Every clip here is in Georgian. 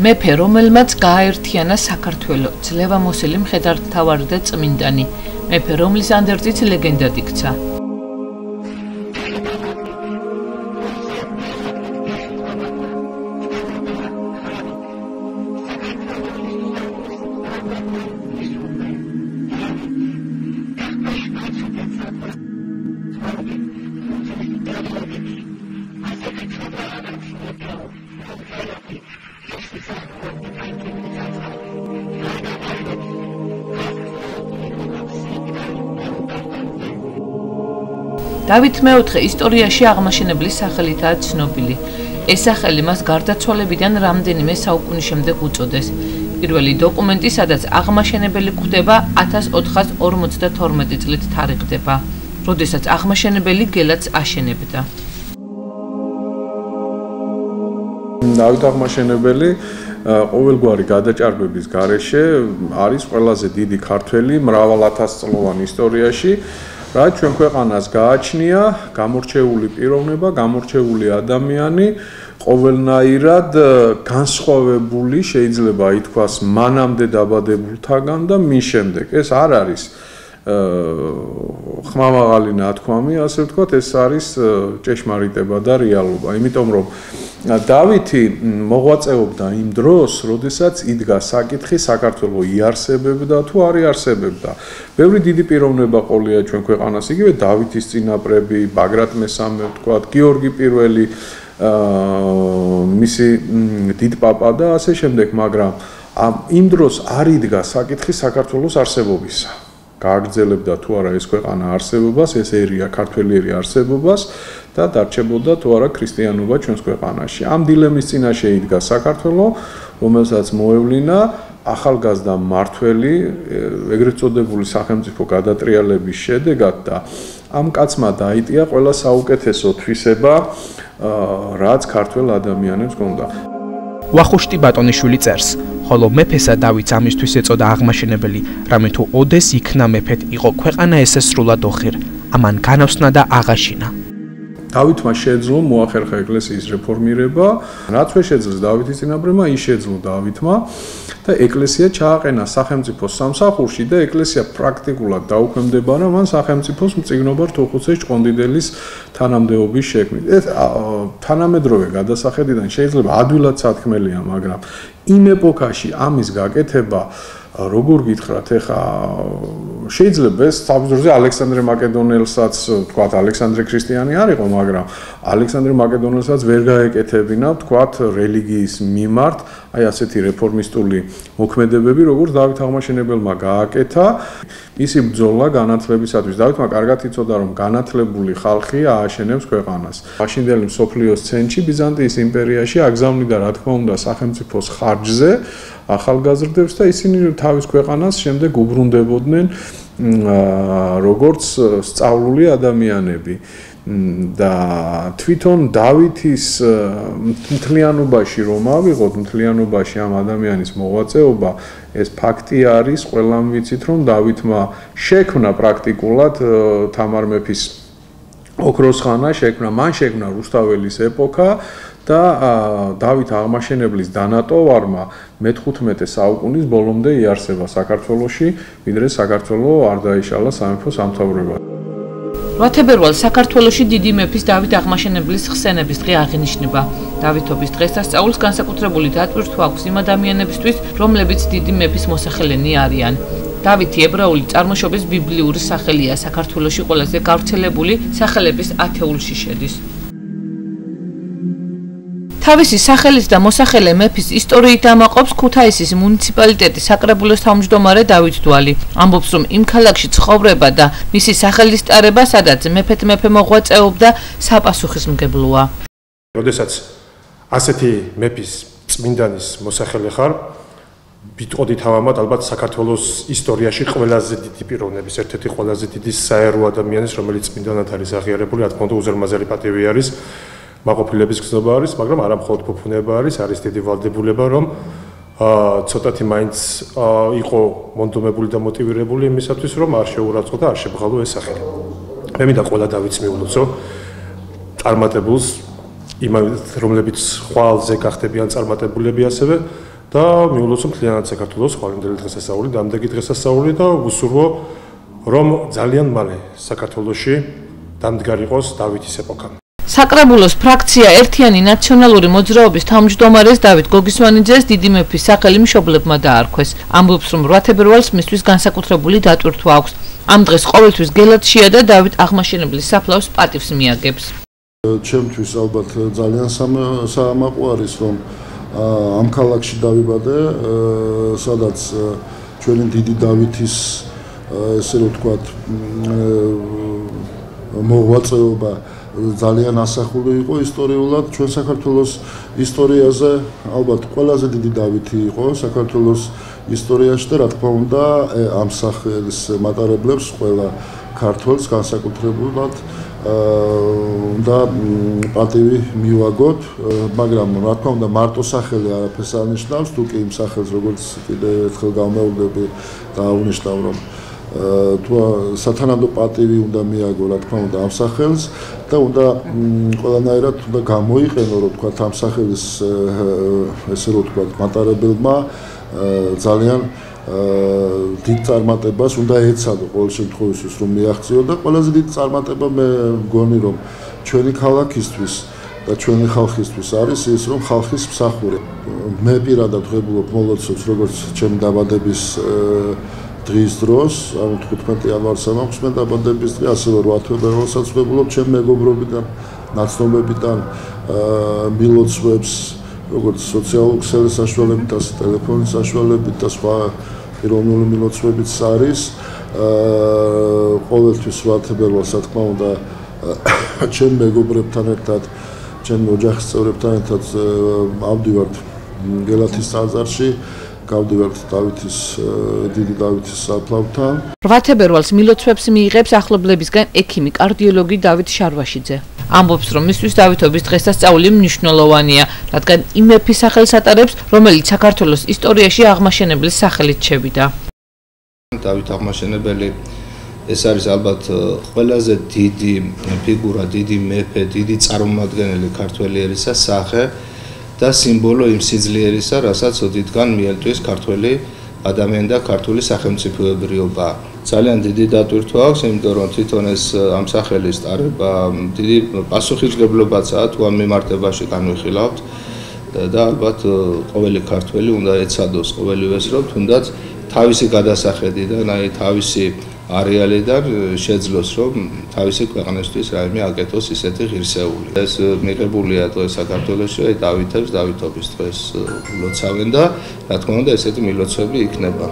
მეფე, რომელმაც გააერთიანა საქართველო, ძლევამოსილი მხედართმთავარი და წმინდანი. მეფე, რომლის ანდერძით ლეგენდად იქცა. დავით მეოთხე ისტორიაში აღმაშენებლის სახელითაა ცნობილი. ეს სახელი მას გარდაცვალებიდან რამდენიმე საუკუნის შემდეგ უწოდეს. პირველი დოკუმენტი, სადაც აღმაშენებელი გვხვდება 1452 წლით თარიღდება, როდესაც აღმაშენებელი გელაც აშენებდა. დავით აღმაშენებელი ყოველგვარი გადაჭარბების გარეშე არის ყველაზე დიდი ქართველი მრავალათასწლოვან ისტორიაში რაც ჩვენ ქვეყანას გააჩნია გამორჩეული პიროვნება, გამორჩეული ადამიანი, ყოველნაირად განსხვავებული შეიძლება ითქვას მანამდე დაბადებულთაგან და მის შემდეგ. ეს არ არის ხმამაღალი ნათქვამი, ასე ვთქვათ, ეს არის ჭეშმარიტება და რეალობა, იმიტომ რომ დავითი მოღვაწეობდა იმ დროს, როდესაც იდგა საკითხი საქართველოს იარსებებდა თუ არ იარსებებდა. ბევრი დიდი პიროვნება ყოლია ჩვენ ქვეყანას, იგივე დავითის წინაპრები, ბაგრატ მესამე, ვთქვათ, გიორგი პირველი, აა მისი დიდპაპა და ასე შემდეგ, მაგრამ იმ დროს არ იდგა საკითხი საქართველოს არსებობისა. გააგრძელებდა თუ არა ეს ქვეყანა არსებობას, ეს ერია ქართველიერი არსებობას და დარჩებოდა თუ არა ქრისტიანობა ჩვენს ქვეყანაში. ამ დილემის წინაშე იდგა საქართველოს, რომელსაც მოევლინა ახალგაზრდა მართველი, ეგრეთ წოდებული სახელმწიფო გადატრიალების შედეგად და ამ კაცმა დაიტია ყველა საუკეთესო თვისება, რაც ქართველ ადამიანებს ჰქონდა. ვახუშტი ბატონიშვილი წერს ხოლო მეფესა დავითს ამისთვის ეწოდა აღმაშენებელი, რამე თუ ოდეს იქნა მეფეთ, იყო ქვეყანა ესესრულად ოხერ, ამან განავსნა და აღაშინა. დავითმა შეძლო მოახერხა ეკლესიის რეფორმირება, რაც შეძლოს დავითის წინაპრებმა, ის შეძლო დავითმა და ეკლესია ჩააყენა სახელმწიფოს სამსახურში და ეკლესია პრაქტიკულად დაუქვემდებარა მან სახელმწიფოს მწიგნობარ თოხუცეს ჭყონდიდელის თანამდებობის შექმნით. ეს თანამედროვე გადასახედიდან შეიძლება ადვილად სათქმელია, მაგრამ იმ ეპოქაში ამის გაკეთება როგორ გითხრათ ეხა შეიძლება ეს საბრძოლოზე ალექსანდრე მაკედონელსაც თქვათ ალექსანდრე ქრისტიანი არისო მაგრამ ალექსანდრე მაკედონელსაც ვერ გაეკეთებინა თქვათ რელიგიის მიმართ აი ასეთი რეფორმისტული მოქმედებები როგორც დავით აღმაშენებელმა გააკეთა ისი ბრძოლა განათლებისათვის. დავითმა კარგად იცოდა რომ განათლებული ხალხი ააშენებს ქვეყანას. მაშინდელი სოფლიოს ცენტრი ბიზანტიის იმპერიაში აგზავნიდა რა თქმა უნდა სახელმწიფოს ხარჯზე ახალგაზრდებს და ისინი თავის ქვეყანას შემდეგ უბრუნდებოდნენ როგორც სწავლული ადამიანები და თვითონ დავითის მთლიანობაში რომ ავიღოთ მთლიანობაში ამ ადამიანის მოღვაწეობა ეს ფაქტი არის ყველამ ვიცით რომ დავითმა შექმნა პრაქტიკულად თამარ მეფის ოქროს ხანა შექმნა მან შექმნა რუსთაველის ეპოქა და დავით აღმაშენებლის დანატოვარმა მე-15 საუკუნის ბოლომდე იარსება საქართველოში, ვიდრე საქართველოს არ დაიშალა სამეფო სამთავროება. როთებერვალ საქართველოში დიდი მეფის დავით აღმაშენებლის ხსენების დღე აღინიშნება. დავითობის დღესასწაულს განსაკუთრებული დატვირთვა აქვს იმ ადამიანებისთვის, რომლებიც დიდი მეფის მოსახელენი არიან. დავითი ებრაული წარმოშობის ბიბლიური სახელია, საქართველოში ყველაზე გავრცელებული სახელების ათეულში შედის. თავისი სახელის და მოსახელე მეფის ისტორიით ამაყობს ქუთაისის მუნიციპალიტეტის საკრებულოს თავმჯდომარე დავით დვალი. ამბობს, რომ იმ ქალაქში ცხოვრება და მისი სახელის ტარება, სადაც მეფეთ მეფე მოღვაწეობდა, საპასუხისმგებლოა. როდესაც ასეთი მეფის წმინდანის მოსახელე ხარ, ვიტყოდი თავამად ალბათ საქართველოს ისტორიაში ყველაზე დიდი პიროვნების, ერთ-ერთი ყველაზე დიდი საერო ადამიანის, რომელიც წმინდანად არის აღიარებული, რა თქმა უნდა, უზარმაზარი პატივი არის. მაყოფილების გზნობა არის, მაგრამ არა მხოლოდ ფუფუნება არის, არის დიდი ვალდებულება, რომ აა ცოტათი მაინც იყო მონდომებული და მოტივირებული იმისათვის, რომ არ შეურაცხო და არ შეგღალო ეს სახელი. მე მინდა ყველა დავიც მიულოცო წარმატებულს იმავე რომლებიც ხვალზე გახდებიან წარმატებულები ასევე და მიულოცო მთლიანად საქართველოს ყვალინდელი დღესასწაული, დამდეგი დღესასწაული და უსურვო რომ ძალიან მალე საქართველოში დამდგარიყოს დავითის ეპოქა. საკრებულოს ფრაქცია ერთიანი ნაციონალური მოძრაობის თავმჯდომარეს დავით გოგისვანიძეს დიდი მეფის სახელი მშობლებმა დაარქვეს. ამბობს რომ 8 თებერვალს მისთვის განსაკუთრებული დატვირთვა აქვს. ამ დღეს ყოველთვის გელათშია და დავით აღმაშენებლის საფლავს პატივს მიაგებს. ჩემთვის ალბათ ძალიან საამაყო არის რომ ამ ქალაქში დავიბადე, სადაც ჩვენი დიდი დავითის ესე რომ ვთქვათ მოღვაწეობა ძალიან ასახული იყო ისტორიულად. ჩვენ საქართველოს ისტორიაზე ალბათ ყველაზე დიდი დავითი იყო საქართველოს ისტორიაში და რა თქმა უნდა ამ სახელის მატარებლებს ყველა ქართველს განსაკუთრებულად და პატივი მივაგოთ, მაგრამ რა თქმა უნდა მარტო სახელი არაფერს არნიშნავს, თუ კი იმ სახელს როგორც კიდე ერთხელ გამოვდები და აღნიშნავ რომ თუ სათანადო პატივი უნდა მიაგო, რა თქმა უნდა ამ სახელს და უნდა ყველანაირად უნდა გამოიყენო, რომ თქვა ამ სახელის ესე რომ თქვა მატარებელმა ძალიან დიდ წარმატებას უნდა ეცადო ყოველ შემთხვევაში რომ მიაღწიო და ყველაზე დიდი წარმატება მე მგონი რომ ჩვენი ქალაქისთვის და ჩვენი ხალხისთვის არის ის რომ ხალხის მსახური. მე პირადად ღებულობ მოლოცოს როგორც ჩემი დაბადების დღის დროს ანუ 15 იანვარს მაქვს მე დაბადების დღე ასევე 8 თებერვალსაც ღებულობ ჩემ მეგობრობიდან ნაცნობებიდან მილოცვებს როგორც სოციალურ ქსელის საშუალებით, ასე ტელეფონის საშუალებით და სხვა პიროვნული მილოცვებიც არის. აა ყოველთვის ვათებელს, რა თქმა უნდა, ჩემ მეგობრებთან ერთად, ჩემ ოჯახის წევრებთან ერთად ავდივართ გელათის საზარში. გავდივართ დავითის დიდი დავითის საფლავთან. 8 თებერვალს მილოცვებს მიიღებს ახლობლებისგან ექიმი კარდიოლოგი დავით შარვაშიძე. ამბობს, რომ მისთვის დავითობის დღესასწაული მნიშვნელოვანია, რადგან იმ მეფის სახელს ატარებს, რომელიც საქართველოს ისტორიაში აღმაშენებლის სახელით შევიდა. დავით აღმაშენებელი ეს არის ალბათ ყველაზე დიდი ფიგურა, დიდი მეფე, დიდი წარმომადგენელი ქართველიერისა სახე და სიმბოლო იმ სიძლიერისა, რასაც ოდითგან მიელტვის ქართველი ადამიანი და ქართული სახელმწიფოებრიობა. ძალიან დიდი დატვირთვა აქვს, იმიტომ რომ თვითონ ეს ამ სახელის ტარება დიდი პასუხისგებლობაცაა თუ ამ მიმართებაში განვიხილავთ და ალბათ ყოველი ქართველი უნდა ეცადოს ყოველივეს რომ თუნდაც თავისი გადასახედიდან, აი თავისი არეალიდან შეძლოს რომ თავისი ქვეყნისთვის რაიმე აკეთოს ისეთი ღირსეული. ეს მიღებულია დღეს საქართველოში აი დავითებს დავითობის დღეს ლოცავენ და რა თქმა უნდა ესეთი მილოცვები იქნება.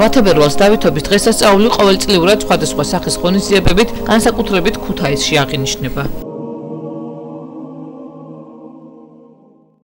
ვათებერვალს დავითობის დღესასწაული ყოველწლიურად სხვადასხვა სახის ღონისძიებებით განსაკუთრებით ქუთაისში აღინიშნება.